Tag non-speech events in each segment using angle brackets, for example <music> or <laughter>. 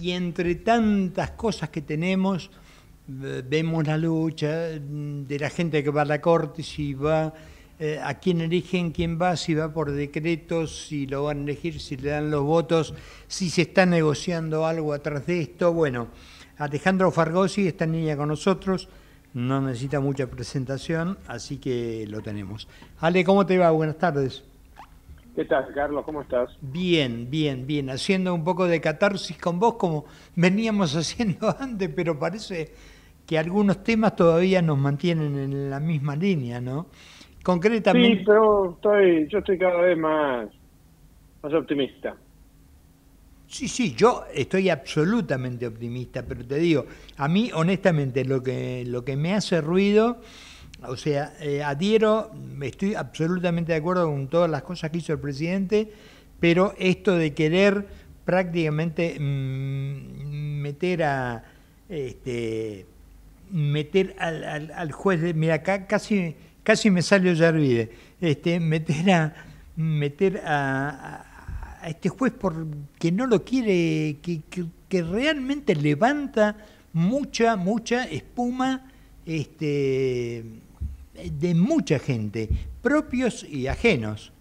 y entre tantas cosas que tenemos, vemos la lucha mm, de la gente que va a la corte, si va, eh, a quién eligen, quién va, si va por decretos, si lo van a elegir, si le dan los votos, si se está negociando algo atrás de esto. Bueno, Alejandro Fargosi en línea con nosotros, no necesita mucha presentación, así que lo tenemos. Ale, ¿cómo te va? Buenas tardes. ¿Qué tal, Carlos? ¿Cómo estás? Bien, bien, bien. Haciendo un poco de catarsis con vos como veníamos <laughs> haciendo antes, pero parece que algunos temas todavía nos mantienen en la misma línea, ¿no? Concretamente... Sí, pero estoy, yo estoy cada vez más, más optimista. Sí, sí, yo estoy absolutamente optimista, pero te digo, a mí honestamente lo que, lo que me hace ruido o sea, eh, adhiero, estoy absolutamente de acuerdo con todas las cosas que hizo el presidente, pero esto de querer prácticamente mm, meter a este, meter al, juez, de, mira acá casi casi me salió Yarvide, este, meter a meter a, este juez porque no lo quiere, que, que realmente levanta mucha mucha espuma este de mucha gente, propios y ajenos,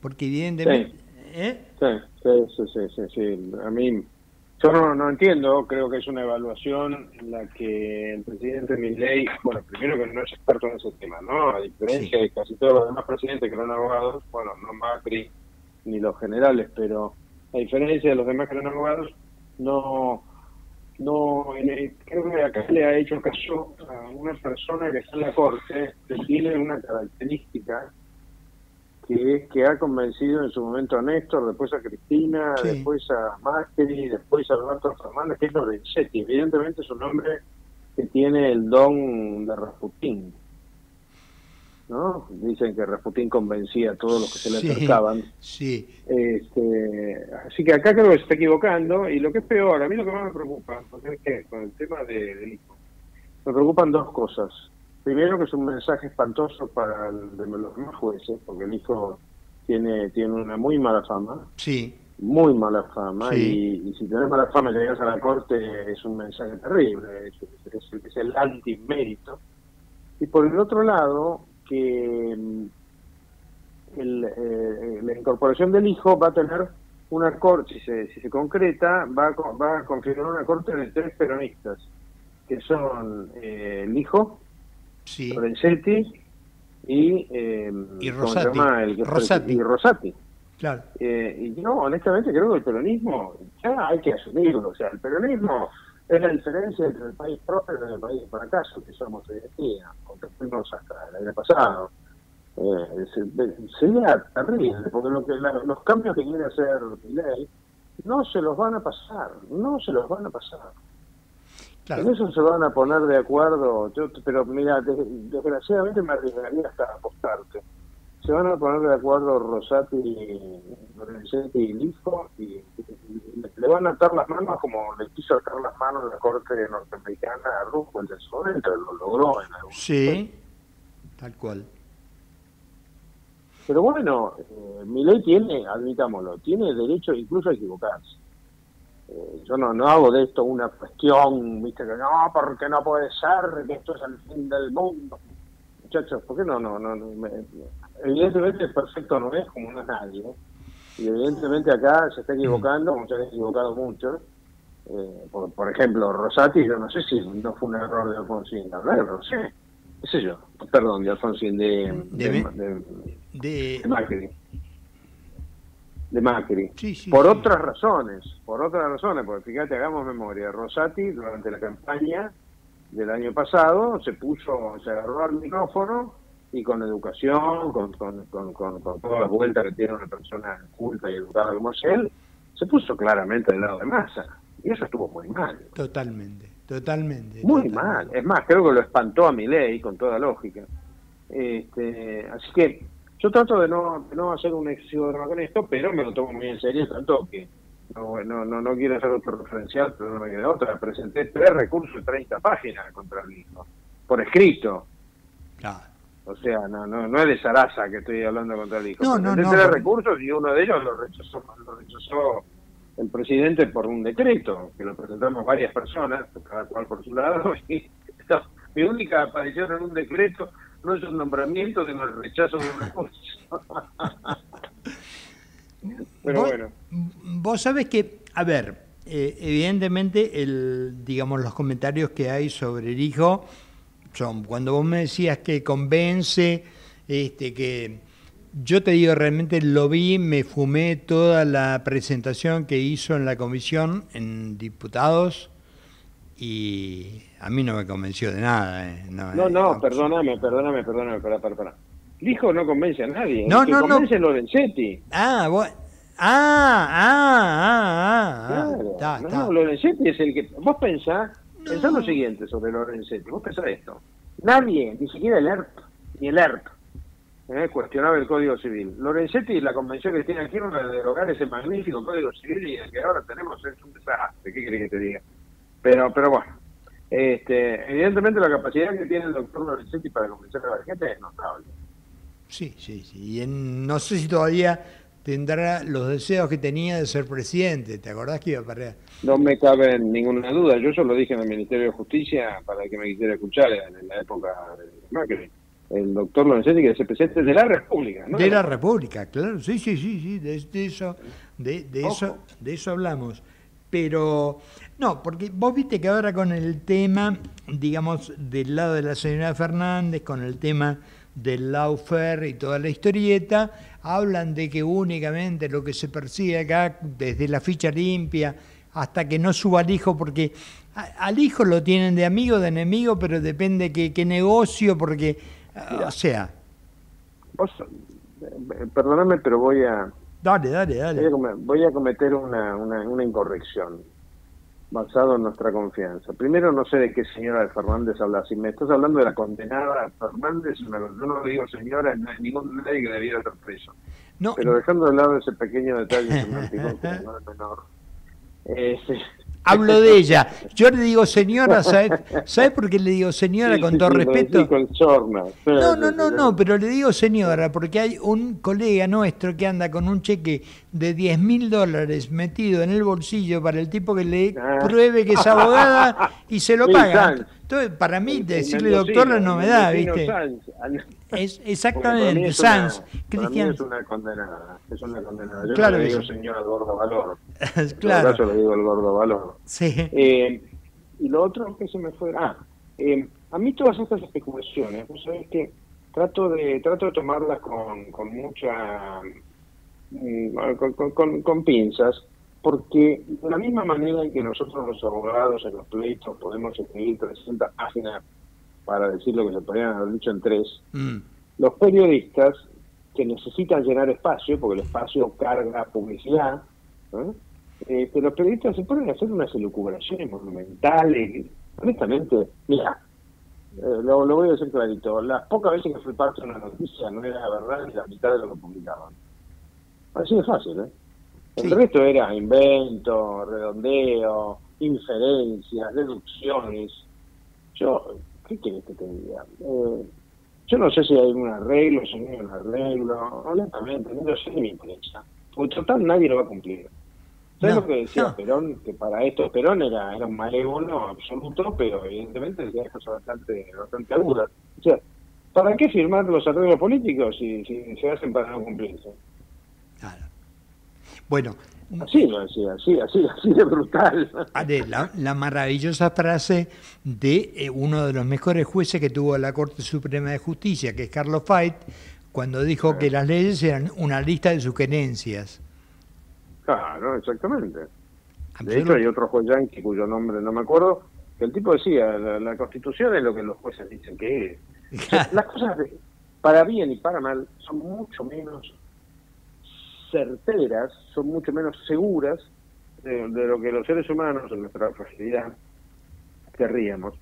porque evidentemente... ¿eh? Sí, sí, sí, sí, sí, A mí, yo no, no entiendo, creo que es una evaluación en la que el presidente Milley, bueno, primero que no es experto en ese tema, ¿no? A diferencia de casi todos los demás presidentes que eran abogados, bueno, no Macri ni los generales, pero a diferencia de los demás que eran abogados, no no creo que acá le ha hecho caso a una persona que está en la corte que tiene una característica que es que ha convencido en su momento a Néstor, después a Cristina, después a Macri, después a Alberto Fernández, que es Lorenzetti. Evidentemente es un hombre que tiene el don de Rasputín. ¿No? Dicen que Rasputín convencía a todos los que se le acercaban. Sí. Este, así que acá creo que se está equivocando y lo que es peor, a mí lo que más me preocupa, es que con el tema de, del hijo, me preocupan dos cosas. Primero que es un mensaje espantoso para de los demás jueces, porque el hijo tiene tiene una muy mala fama. Sí. Muy mala fama y, si tenés mala fama y llegas a la corte es un mensaje terrible, es, es, es el antimérito. Y por el otro lado, que mm, eh, la incorporación del hijo va a tener una corte, si se, si se concreta, va a, va a configurar una corte de tres peronistas, que son eh, el hijo, sí. y, eh, y Rosati. El Rosati. Y Rosati. Claro. Eh, y no, honestamente creo que el peronismo ya hay que asumirlo. O sea, el peronismo es la diferencia entre el país próspero y el país de fracaso que somos hoy en día, o que fuimos hasta el año pasado. Eh, sería terrible, porque lo que, los cambios que quiere hacer ley no se los van a pasar, no se los van a pasar. En eso se van a poner de acuerdo, pero mira, desgraciadamente me arriesgaría hasta apostarte se van a poner de acuerdo Rosati, Lorenzetti y Lijo y, le van a atar las manos como le quiso atar las manos la corte norteamericana a Roosevelt en su momento, lo logró en algún Sí, tal cual. Pero bueno, eh, mi ley tiene, admitámoslo, tiene derecho incluso a equivocarse. Eh, yo no, no hago de esto una cuestión, viste, que no, porque no puede ser, que esto es el fin del mundo. Muchachos, ¿por qué no, no, no, no me, evidentemente el perfecto no es como no es nadie. Y evidentemente acá se está equivocando, como se han equivocado mucho. Eh, por, ejemplo, Rosati, yo no sé si no fue un error de Alfonsín, no sé, qué sé yo, perdón, de Alfonsín, de, de, Macri. De Macri. por otras razones, por otras razones, porque fíjate, hagamos memoria, Rosati durante la campaña del año pasado se puso, se agarró al micrófono y con educación, con, con, con, con, todas las vueltas que tiene una persona culta y educada como es él, se puso claramente del lado de masa. Y eso estuvo muy mal. Totalmente, totalmente. Muy mal. Es más, creo que lo espantó a mi ley, con toda lógica. Este, así que yo trato de no, de no hacer un excesivo drama con esto, pero me lo tomo muy en serio, tanto que no, no, no, no quiero hacer otro referencial, pero no me queda otra. Presenté tres recursos de 30 páginas contra el mismo, por escrito. Claro. O sea, no, no, no es de Sarasa que estoy hablando contra el hijo. No, no, no, tres recursos y uno de ellos lo rechazó, lo rechazó el presidente por un decreto, que lo presentamos varias personas, cada cual por su lado, <laughs> y mi única aparición en un decreto no es un nombramiento, sino el rechazo de un recurso. <laughs> Pero bueno. Vos sabés que, a ver, eh, evidentemente, el, digamos, los comentarios que hay sobre el hijo son, cuando vos me decías que convence, este, que yo te digo, realmente lo vi, me fumé toda la presentación que hizo en la comisión, en diputados, y a mí no me convenció de nada. Eh. No, no, no perdóname, perdóname, perdóname, para, para. El hijo no convence a nadie. No, no, no. Convence Lorenzetti. Ah, bueno. Ah, ah, ah, ah. no, no, Lorenzetti es el que... Vos pensás, pensás lo siguiente sobre Lorenzetti, vos pensás esto. Nadie, ni siquiera el ERP, ni el ERP, eh, cuestionaba el Código Civil. Lorenzetti, la convención que tiene aquí de derogar ese magnífico Código Civil y el que ahora tenemos es un desastre, ¿qué querés que te diga? Pero, pero bueno, este, evidentemente la capacidad que tiene el doctor Lorenzetti para convencer a la gente es notable. Sí, sí, sí. Y no sé si todavía tendrá los deseos que tenía de ser presidente. ¿Te acordás que iba para No me cabe ninguna duda. Yo eso lo dije en el Ministerio de Justicia para que me quisiera escuchar en la época de Macri. El doctor Lorenzetti que es el presidente de la República. ¿no? De la República, claro. Sí, sí, sí, sí. De, eso, de, de eso, de eso hablamos. Pero no, porque vos viste que ahora con el tema, digamos, del lado de la señora Fernández, con el tema del Laufer y toda la historieta, hablan de que únicamente lo que se persigue acá, desde la ficha limpia hasta que no suba al hijo, porque al hijo lo tienen de amigo, de enemigo, pero depende qué, qué negocio, porque, o sea... Vos, perdóname, pero voy a... Dale, dale, dale. Voy a, cometer una, una, una incorrección basado en nuestra confianza. Primero, no sé de qué señora de Fernández hablas. Si me estás hablando de la condenada Fernández, yo no digo señora, no hay ningún nadie que debiera estar preso. No, Pero dejando de lado ese pequeño detalle semántico, <laughs> que no es menor, eh, hablo de ella. Yo le digo señora, ¿sabe, ¿sabe por qué le digo señora con todo respeto? No, no, no, no, pero le digo señora porque hay un colega nuestro que anda con un cheque de 10 mil dólares metido en el bolsillo para el tipo que le ah. pruebe que es abogada y se lo <laughs> paga. Entonces, para mí, decirle doctora no me da, ¿viste? Es exactamente, Sanz, Cristian. Es una condenada, es una condenada. Yo claro no <laughs> le digo señor al gordo valor. claro. Yo le digo el gordo valor. Sí. Eh, y lo otro que se me fue. Ah, eh, a mí todas estas especulaciones, vos sabés que trato de trato de tomarlas con, con mucha. Mm, con, con, con pinzas, porque de la misma manera en que nosotros los abogados en los pleitos podemos escribir 300 páginas para decir lo que se podrían haber dicho en tres, mm. los periodistas que necesitan llenar espacio, porque el espacio carga publicidad, eh, los periodistas se pueden hacer unas elucubraciones monumentales. Honestamente, mira, eh, lo, lo, voy a decir clarito, las pocas veces que fui parte de una noticia no era verdad ni la mitad de lo que publicaban. Así de fácil, ¿eh? El resto era invento, redondeo, inferencias, deducciones. Yo, ¿qué quieres que te diga? Eh, yo no sé si hay un arreglo, si no hay un arreglo. Honestamente, no sé ni me interesa. Porque total nadie lo va a cumplir. ¿Sabes lo que decía Perón? Que para esto Perón era, era un malévolo absoluto, pero evidentemente decía cosas bastante, bastante agudas. O sea, ¿para qué firmar los arreglos políticos si, si se hacen para no cumplirse? Claro. Bueno. Así lo decía, así, así, así de brutal. La, la maravillosa frase de eh, uno de los mejores jueces que tuvo la Corte Suprema de Justicia, que es Carlos Fait, cuando dijo que las leyes eran una lista de sugerencias. Claro, exactamente. De hecho, hay otro juez yanqui cuyo nombre no me acuerdo, que el tipo decía, la, Constitución es lo que los jueces dicen que es. <laughs> las cosas, para bien y para mal, son mucho menos certeras, son mucho menos seguras de, lo que los seres humanos, en nuestra fragilidad, querríamos.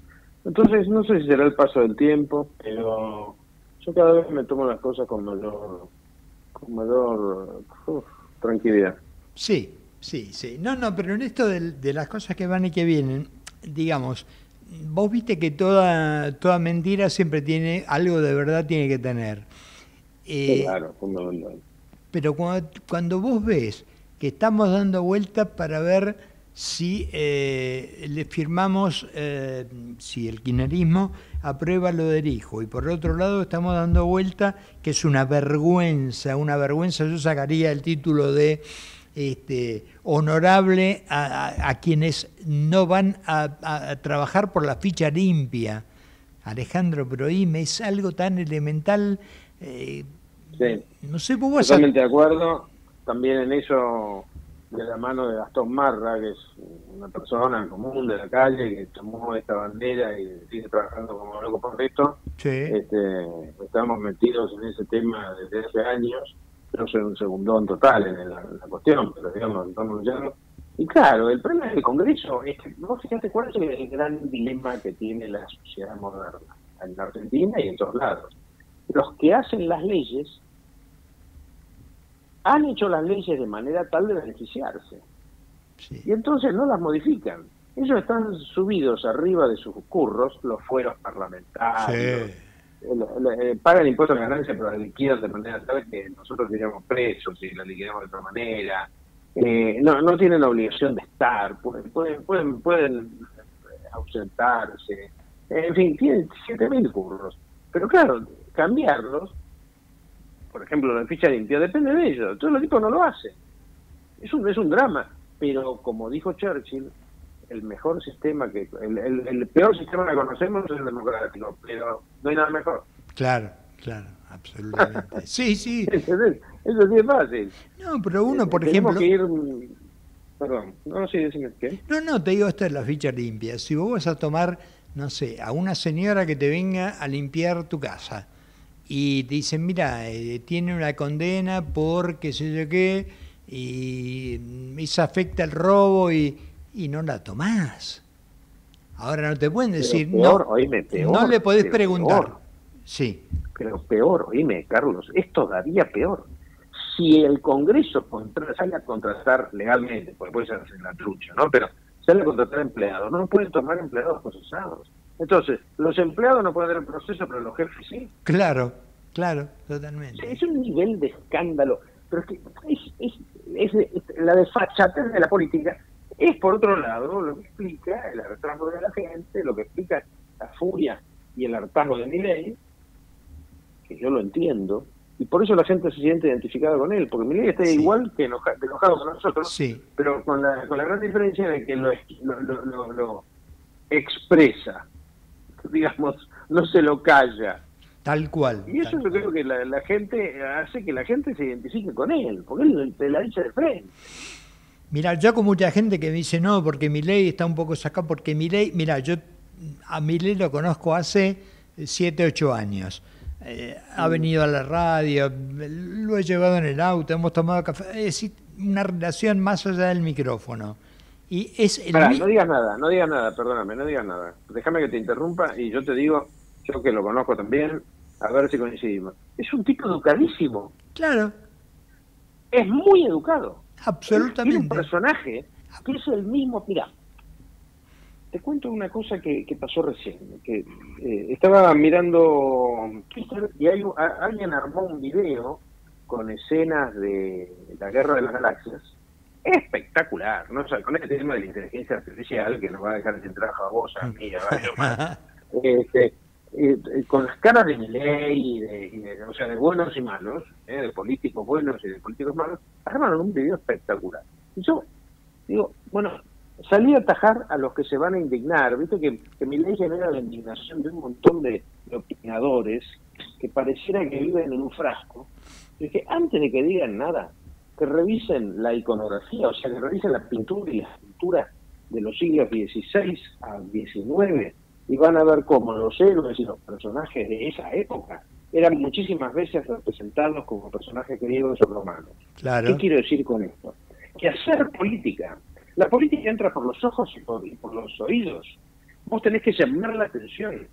Entonces, no sé si será el paso del tiempo, pero yo cada vez me tomo las cosas con mayor, con mayor tranquilidad. Sí, sí, sí. No, no, pero en esto de, las cosas que van y que vienen, digamos, vos viste que toda, toda mentira siempre tiene, algo de verdad tiene que tener. Eh, claro, fundamental. Pero cuando, vos ves que estamos dando vueltas para ver si eh, le firmamos, eh, si el kirchnerismo aprueba lo del hijo. Y por otro lado estamos dando vuelta que es una vergüenza, una vergüenza, yo sacaría el título de este, honorable a, quienes no van a, trabajar por la ficha limpia. Alejandro, pero es algo tan elemental. Eh, sí. No sé, vos Totalmente de acuerdo. También en eso de la mano de Gastón Marra, que es una persona común de la calle que tomó esta bandera y sigue trabajando como loco por esto. Este, estamos metidos en ese tema desde hace años. No soy un segundón total en la, cuestión, pero digamos, estamos luchando. Y claro, el problema del Congreso es que, vos fíjate cuál es el gran dilema que tiene la sociedad moderna en Argentina y en todos lados. Los que hacen las leyes han hecho las leyes de manera tal de beneficiarse. Y entonces no las modifican. Ellos están subidos arriba de sus curros, los fueros parlamentarios, eh, pagan impuestos de ganancia, pero la liquidan de manera tal que nosotros diríamos presos y la liquidamos de otra manera. Eh, no, no tienen obligación de estar, pueden, pueden, pueden, pueden ausentarse. En fin, tienen 7.000 curros. Pero claro, cambiarlos por ejemplo, la ficha limpia, depende de ellos. Todos los tipos no lo hacen. Es un, es un drama. Pero como dijo Churchill, el mejor sistema que el, el, peor sistema que conocemos es el democrático, pero no hay nada mejor. Claro, claro, absolutamente. <laughs> sí, sí. Eso sí es fácil. No, pero uno, por ejemplo. Que ir, perdón, no decime qué. No, no, te digo, esta es la ficha limpia. Si vos vas a tomar, no sé, a una señora que te venga a limpiar tu casa y te dicen, mira, eh, tiene una condena por qué sé yo qué, y eso afecta el robo y, y no la tomás. Ahora no te pueden decir, no, no le podés preguntar. Sí. Pero peor, oíme, Carlos, es todavía peor. Si el Congreso sale a contratar legalmente, porque puede ser en la trucha, ¿no? Pero sale a contratar empleados, no pueden tomar empleados procesados. Entonces, los empleados no pueden dar el proceso, pero los jefes sí. Claro, claro, totalmente. Es un nivel de escándalo, pero es que es, es, la desfachatez de la política es, por otro lado, lo que explica el hartazgo de la gente, lo que explica la furia y el hartazgo de ley, que yo lo entiendo, y por eso la gente se siente identificada con él, porque Milei está igual que enojado, enojado con nosotros, sí. pero con la, con la gran diferencia de que lo, lo, lo expresa <laughs> digamos, no se lo calla. Tal cual. Y eso yo creo que la, gente hace que la gente se identifique con él, porque él te la dice de frente. Mira, yo con mucha gente que me dice, no, porque mi ley está un poco sacado, porque mi ley, mira, yo a mi ley lo conozco hace 7, 8 años. Eh, ha mm. venido a la radio, lo he llevado en el auto, hemos tomado café, es una relación más allá del micrófono. Y es no digas nada, no digas nada, perdóname, no digas nada. Déjame que te interrumpa y yo te digo, yo que lo conozco también, a ver si coincidimos. Es un tipo educadísimo. Claro. Es muy educado. Absolutamente. Es un personaje que es el mismo. Mira, te cuento una cosa que, pasó recién. que eh, Estaba mirando Twitter y hay, alguien armó un video con escenas de la Guerra de las Galaxias espectacular, ¿no? con este tema de la inteligencia artificial que nos va a dejar sin trabajo a vos, a mí, a varios más, <laughs> este, eh, con las caras de mi ley, de, o sea, de buenos y malos, ¿eh? de políticos buenos y de políticos malos, armaron un video espectacular. Y yo digo, bueno, salí a atajar a los que se van a indignar, viste que, que mi ley genera la indignación de un montón de, de opinadores que pareciera que viven en un frasco. Y que antes de que digan nada, que revisen la iconografía, o sea, que revisen la pintura y las pinturas de los siglos XVI a XIX y van a ver cómo los héroes y los personajes de esa época eran muchísimas veces representados como personajes griegos o romanos. ¿Qué quiero decir con esto? Que hacer política, la política entra por los ojos y por, y por los oídos. Vos tenés que llamar la atención.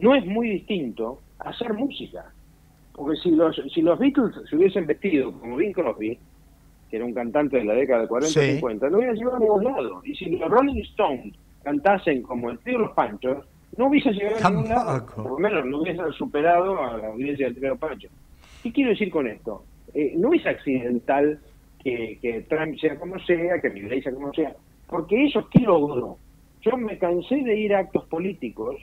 No es muy distinto a hacer música. Porque si los, si los Beatles se hubiesen vestido como Bing Crosby, que era un cantante de la década de 40 y 50, no hubiera llegado a ningún lado. Y si los Rolling Stones cantasen como el tío Los Panchos, no hubiese llegado a ningún lado. Por lo menos no hubiesen superado a la audiencia del tío Los Panchos. ¿Qué quiero decir con esto? Eh, no es accidental que, que Trump sea como sea, que Milei sea como sea, porque eso ¿qué logró? Yo me cansé de ir a actos políticos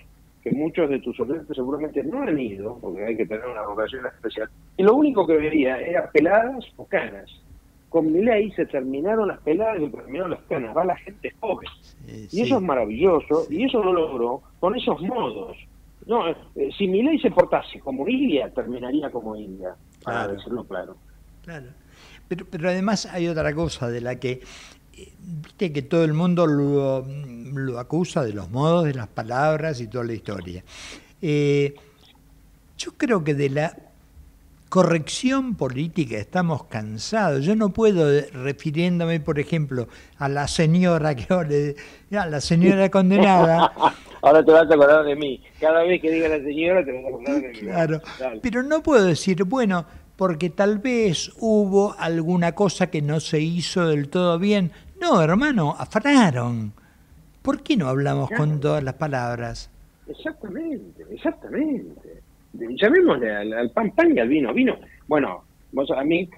que muchos de tus oyentes seguramente no han ido, porque hay que tener una vocación especial, y lo único que veía era peladas o canas. Con Milei se terminaron las peladas y se terminaron las canas, va la gente joven. y eso es maravilloso, y eso lo logró con esos modos. No, eh, si Milei se portase como India, terminaría como India, para decirlo claro. Claro. Pero, pero además hay otra cosa de la que viste que todo el mundo lo, lo, acusa de los modos, de las palabras y toda la historia. Eh, yo creo que de la corrección política estamos cansados. Yo no puedo, refiriéndome, por ejemplo, a la señora que a la señora condenada. <laughs> Ahora te vas a acordar de mí. Cada vez que diga la señora te vas a acordar de mí. Claro. Pero no puedo decir, bueno, porque tal vez hubo alguna cosa que no se hizo del todo bien. No, hermano, afanaron. ¿Por qué no hablamos con todas las palabras? Exactamente, exactamente. Llamémosle al, pan pan y al vino vino. Bueno, vos a mí,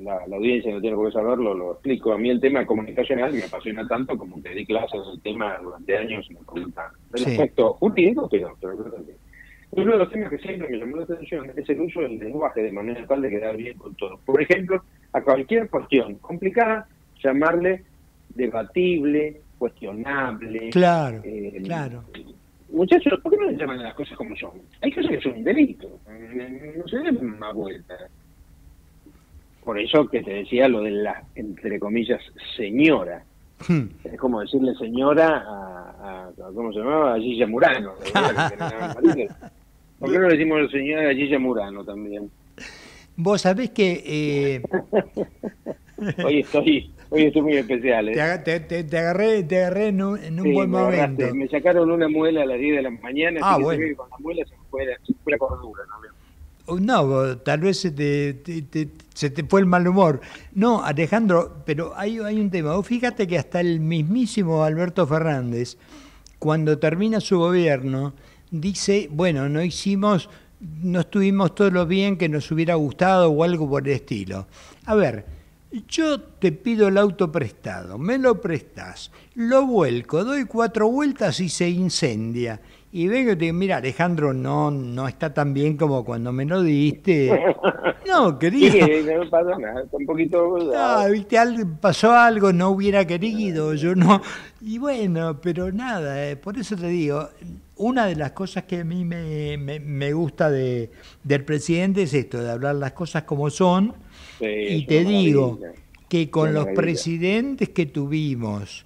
la, audiencia no tiene por qué saberlo, lo explico. A mí el tema comunicacional me apasiona tanto como que di clases del tema durante años en la aspecto jurídico, pero, pero uno de los temas que siempre me llamó la atención es el uso del lenguaje de manera tal de quedar bien con todos. Por ejemplo, a cualquier cuestión complicada llamarle debatible, cuestionable. Claro, eh, claro. Muchachos, ¿por qué no le llaman las cosas como son? Hay cosas que son un delito, no se den más vuelta. Por eso que te decía lo de la, entre comillas, señora. Hmm. Es como decirle señora a, ¿cómo se llamaba? A Gilla Murano. <laughs> ¿Por qué no le decimos señora a Gilla Murano también? Vos sabés que... Eh... <laughs> Hoy estoy Hoy estoy muy especial. ¿eh? Te, te, te, agarré, te agarré en un, en un buen momento. Me sacaron una muela a las 10 de la mañana. Ah, bueno. Que con la muela se me fue la, se fue la cordura. ¿no? No, tal vez se te, te, se te fue el mal humor. No, Alejandro, pero hay, hay un tema. fíjate que hasta el mismísimo Alberto Fernández, cuando termina su gobierno, dice, bueno, no hicimos, no estuvimos todo lo bien que nos hubiera gustado o algo por el estilo. A ver, yo te pido el auto prestado, me lo prestas, lo vuelco, doy cuatro vueltas y se incendia. Y vengo y te digo, mira, Alejandro, no, no está tan bien como cuando me lo diste. <laughs> No, querido. Sí, no pasa nada, está un poquito... Ah, viste, pasó algo, no hubiera querido, yo no... Y bueno, pero nada, eh, por eso te digo, una de las cosas que a mí me, me, gusta de, del presidente es esto, de hablar las cosas como son y te digo que con los presidentes que tuvimos,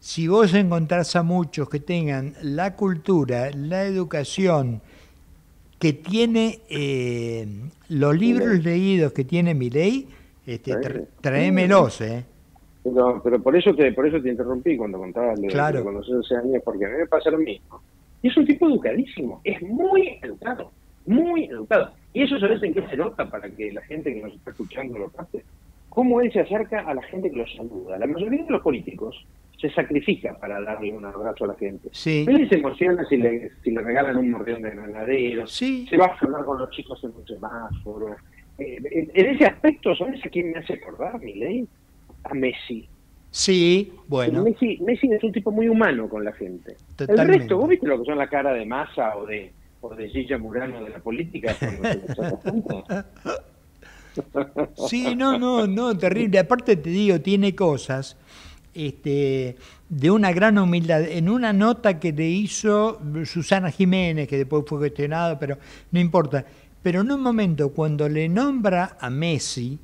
si vos encontrás a muchos que tengan la cultura, la educación, que tiene eh, los libros leídos que tiene mi ley, este, tráemelos, ¿eh? Pero, pero por eso te por eso te interrumpí cuando contabas de, claro. conocer ese años, porque a mí me pasa lo mismo. Y es un tipo educadísimo, es muy educado, muy educado. Y eso sabes en qué se nota para que la gente que nos está escuchando lo capte. Cómo él se acerca a la gente que lo saluda. La mayoría de los políticos se sacrifica para darle un abrazo a la gente. Sí. Él se emociona si le, si le regalan un mordión de granadero, sí. se va a hablar con los chicos en un semáforo. Eh, en, ese aspecto, ¿sabes a quién me hace acordar, mi ley? A Messi. Sí, bueno. Messi, Messi es un tipo muy humano con la gente. El resto, ¿vos viste lo que son la cara de masa o de o de Gilla Murano de la política. sí, no, no, no, terrible. Aparte te digo, tiene cosas este, de una gran humildad. En una nota que le hizo Susana Jiménez, que después fue cuestionado, pero no importa. Pero en un momento, cuando le nombra a Messi,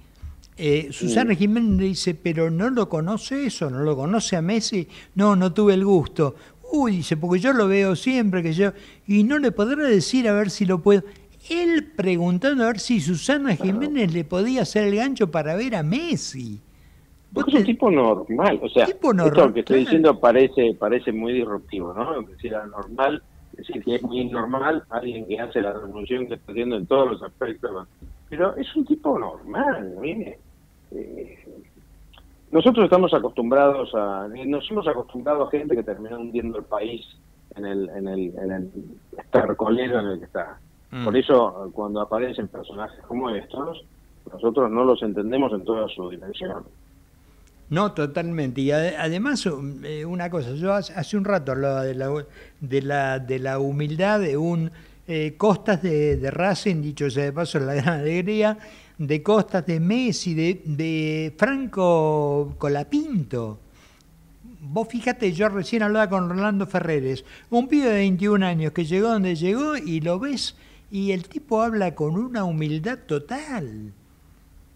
eh, Susana Jiménez le dice, pero no lo conoce eso, no lo conoce a Messi. No, no tuve el gusto. Uy, dice, porque yo lo veo siempre, que yo, y no le podrá decir a ver si lo puedo. Él preguntando a ver si Susana Jiménez le podía hacer el gancho para ver a Messi. Porque es un tipo normal, o sea, tipo esto que estoy diciendo parece parece muy disruptivo, ¿no? Es decir, normal, decir, que es muy normal alguien que hace la revolución que está haciendo en todos los aspectos, pero es un tipo normal, mire. Eh, nosotros estamos acostumbrados a, nos hemos acostumbrado a gente que termina hundiendo el país en el, en el, en el estercolero en el que está. Mm. Por eso, cuando aparecen personajes como estos, nosotros no los entendemos en toda su dimensión. No, totalmente. Y además, eh, una cosa, yo hace un rato hablaba de la, de la, de la humildad de un eh, Costas de, de, Racing, dicho sea de paso, la gran alegría, de Costas de Messi, de, de Franco Colapinto. Vos fíjate, yo recién hablaba con Rolando Ferreres, un pibe de 21 años que llegó donde llegó y lo ves y el tipo habla con una humildad total.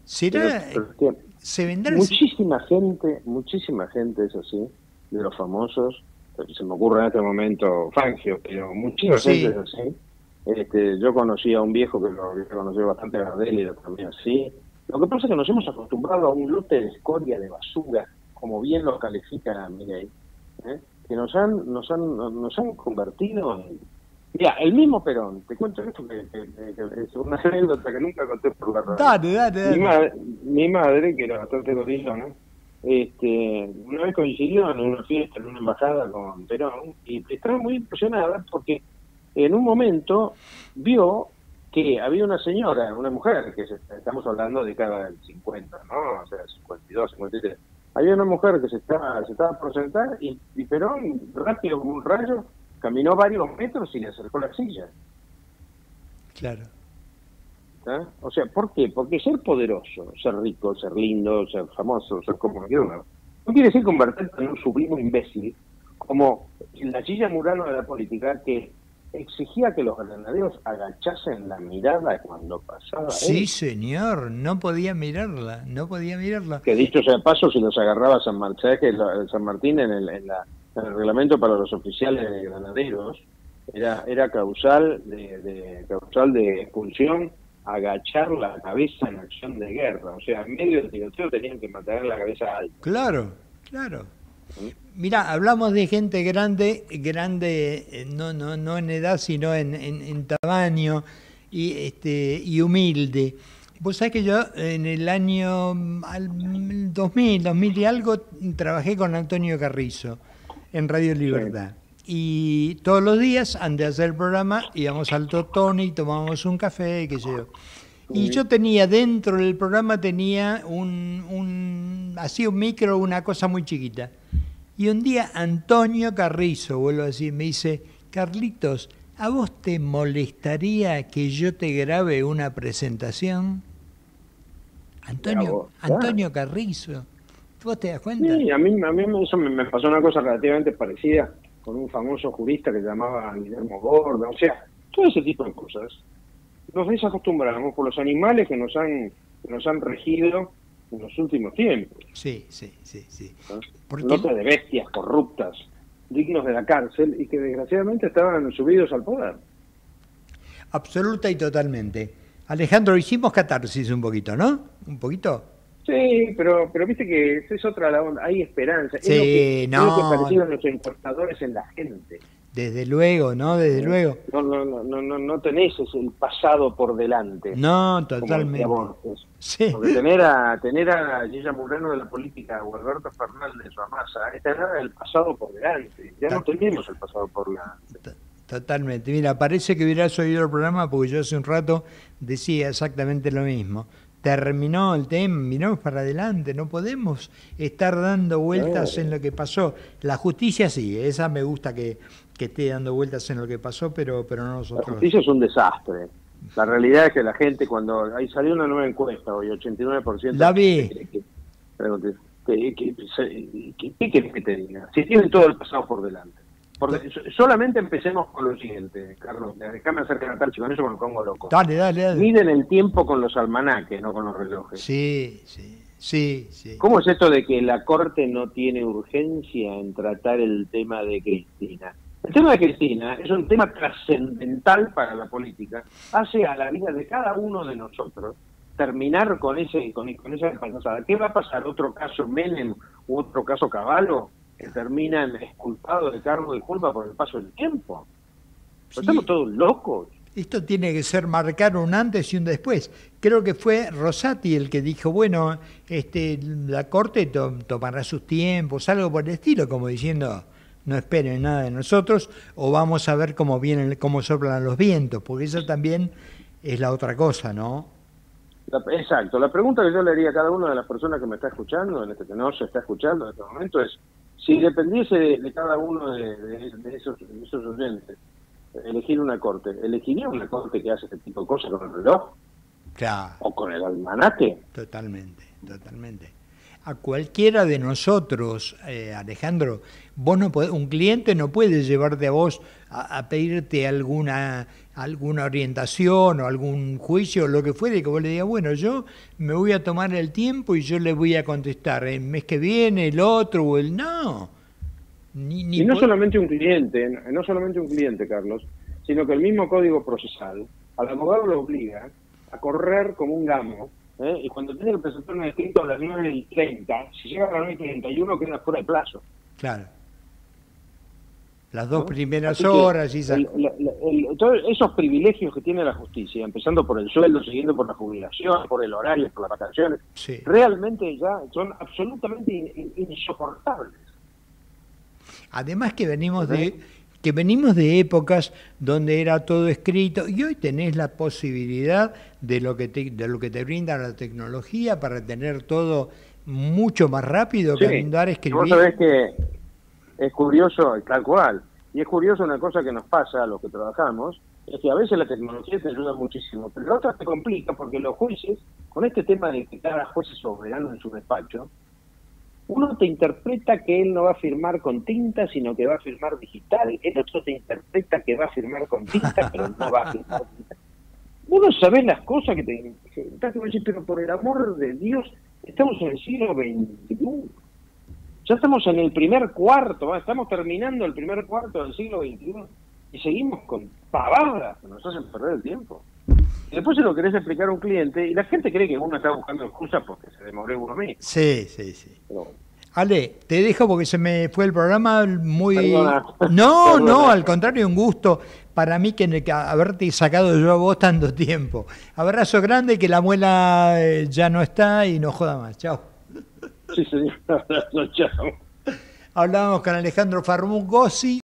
¿Será, se vendrá muchísima gente, muchísima gente es así, de los famosos, se me ocurre en este momento Fangio, pero muchísima gente es así. Este, yo conocí a un viejo que lo había conocido bastante a Gardel y también así. Lo que pasa es que nos hemos acostumbrado a un lote de escoria, de basura, como bien lo califica Miguel, ¿eh? que nos han, nos han, nos han convertido en Mira, el mismo Perón, te cuento esto que, es una anécdota que nunca conté por la radio. Dale, dale, dale. Mi, madre, mi madre, que era bastante gorila, este, una vez coincidió en una fiesta, en una embajada con Perón, y estaba muy impresionada porque en un momento vio que había una señora, una mujer, que estamos hablando de cada 50, ¿no? O sea, 52, 53. Había una mujer que se estaba, se estaba por sentar y, y Perón, rápido como un rayo, caminó varios metros y le acercó la silla. Claro. ¿Ah? O sea, ¿por qué? Porque ser poderoso, ser rico, ser lindo, ser famoso, ser como no quiere decir convertirte en un sublime imbécil, como la silla murano de la política que exigía que los granaderos agachasen la mirada cuando pasaba. Sí, señor, no podía mirarla, no podía mirarla. Que dicho sea paso, si los agarraba San, San Martín en, el, en la el reglamento para los oficiales de granaderos era, era causal de, de, causal de expulsión agachar la cabeza en acción de guerra. O sea, en medio del tiroteo tenían que mantener la cabeza alta. Claro, claro. ¿Mm? Mira, hablamos de gente grande, grande eh, no, no, no en edad, sino en, en, tamaño y, este, y humilde. Vos sabés que yo en el año 2000, 2000 y algo, trabajé con Antonio Carrizo en Radio Libertad. Y todos los días, antes de hacer el programa, íbamos al Totoni, tomábamos un café, qué sé yo. Y yo tenía dentro del programa, tenía un, un, así un micro, una cosa muy chiquita. Y un día Antonio Carrizo, vuelvo a decir, me dice, Carlitos, ¿a vos te molestaría que yo te grabe una presentación? Antonio, Antonio Carrizo. ¿Vos te das cuenta? Sí, a mí, a mí eso me, pasó una cosa relativamente parecida con un famoso jurista que se llamaba Guillermo Gorda, o sea, todo ese tipo de cosas. Nos desacostumbramos por los animales que nos han, nos han regido en los últimos tiempos. Sí, sí, sí, sí. ¿Ah? de bestias corruptas, dignos de la cárcel y que desgraciadamente estaban subidos al poder. Absoluta y totalmente. Alejandro, hicimos catarsis un poquito, ¿no? Un poquito. Sí, pero pero viste que es otra la onda, hay esperanza. Sí, es lo que, no. Es lo que los importadores en la gente. Desde luego, ¿no? Desde luego. No, no, no, no, no tenés el pasado por delante. No, totalmente. Sí. Porque tener a, tener a Gilla Murano de la política o Alberto Fernández o a Massa es tener el pasado por delante. Ya no tenemos el pasado por delante. Totalmente. Mira, parece que hubieras oído el programa porque yo hace un rato decía exactamente lo mismo terminó el tema, miramos para adelante, no podemos estar dando vueltas en lo que pasó. La justicia sí, esa me gusta que, que, esté dando vueltas en lo que pasó, pero, pero no nosotros. La justicia es un desastre. La realidad es que la gente cuando... Ahí salió una nueva encuesta hoy, 89%... La vi. ¿Qué querés que te diga? Si tienen todo el pasado por delante. Porque solamente empecemos con lo siguiente, Carlos. Déjame acercar a con eso me pongo loco. Dale, dale, dale. Miden el tiempo con los almanaques, no con los relojes. Sí, sí, sí, sí. ¿Cómo es esto de que la Corte no tiene urgencia en tratar el tema de Cristina? El tema de Cristina es un tema trascendental para la política. Hace a la vida de cada uno de nosotros terminar con ese con, con esa pasada. ¿Qué va a pasar? ¿Otro caso Menem u otro caso Caballo? que terminan exculpados de cargo de culpa por el paso del tiempo. Estamos todos locos. Esto tiene que ser marcar un antes y un después. Creo que fue Rosati el que dijo, bueno, este, la Corte tomará sus tiempos, algo por el estilo, como diciendo, no esperen nada de nosotros, o vamos a ver cómo vienen, cómo soplan los vientos, porque eso también es la otra cosa, ¿no? exacto. La pregunta que yo le haría a cada una de las personas que me está escuchando, en este que no se está escuchando en este momento, es si dependiese de, cada uno de, esos, esos oyentes elegir una corte, ¿elegiría una corte que hace este tipo de cosas con el reloj? Claro. ¿O con el almanaque? Totalmente, totalmente a cualquiera de nosotros, eh, Alejandro. Vos no un cliente no puede llevarte a vos a, pedirte alguna, alguna orientación o algún juicio o lo que fuere, que vos le digas, bueno, yo me voy a tomar el tiempo y yo le voy a contestar el mes que viene, el otro o el no. y no solamente un cliente, no solamente un cliente, Carlos, sino que el mismo código procesal al abogado lo obliga a correr como un gamo ¿eh? y cuando tiene que presentar un escrito a las 9 y 30, si llega a las 9 y 31 queda fuera de plazo. Claro. Las dos primeras horas y todos esos privilegios que tiene la justicia, empezando por el sueldo, siguiendo por la jubilación, por el horario, por las vacaciones, realmente ya son absolutamente insoportables. Además que venimos de que venimos de épocas donde era todo escrito y hoy tenés la posibilidad de lo que te, de lo que te brinda la tecnología para tener todo mucho más rápido que andar escribiendo. Vos sabés que es curioso, tal cual, y es curioso una cosa que nos pasa a los que trabajamos, es que a veces la tecnología te ayuda muchísimo, pero la otra te complica porque los jueces, con este tema de que cada juez es soberano en su despacho, uno te interpreta que él no va a firmar con tinta, sino que va a firmar digital. El otro te interpreta que va a firmar con tinta, pero no va a firmar digital. Uno sabe las cosas que te... pero por el amor de Dios, estamos en el siglo XXI. Ya estamos en el primer cuarto, estamos terminando el primer cuarto del siglo XXI y seguimos con pavadas que nos hacen perder el tiempo. Y después se lo querés explicar a un cliente y la gente cree que uno está buscando excusas porque se demoró uno mí. Sí, sí, sí. Ale, te dejo porque se me fue el programa muy... <laughs> No, no, al contrario, un gusto para mí que haberte sacado yo a vos tanto tiempo. Abrazo grande, que la muela eh, ya no está y no joda más. Chao. Sí, señor. <laughs> Abrazo, chao. Hablamos con Alejandro Farmugosi.